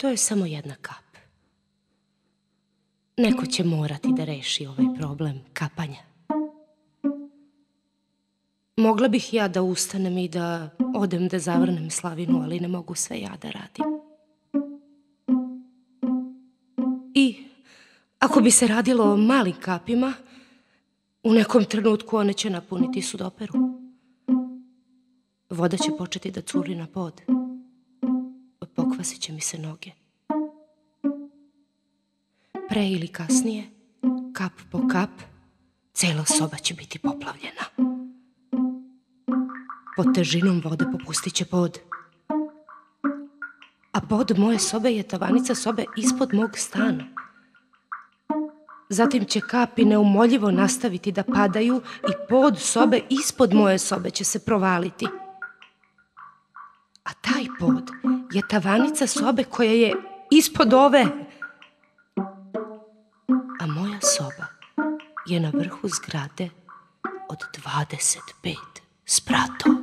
To je samo jedna kap. Neko će morati da reši ovaj problem kapanja. Mogla bih ja da ustanem i da odem da zavrnem slavinu, ali ne mogu sve ja da radim. I ako bi se radilo o malim kapima, u nekom trenutku one će napuniti sudoperu. Voda će početi da curi na pod. Pokvasit će mi se noge. Pre ili kasnije, kap po kap, cela soba će biti poplavljena. Pod težinom vode popustit će pod. A pod moje sobe je tavanica sobe ispod mog stana. Zatim će kapi neumoljivo nastaviti da padaju i pod sobe ispod moje sobe će se provaliti. A taj pod je tavanica sobe koja je ispod ove. A moja soba je na vrhu zgrade od 25 spratova.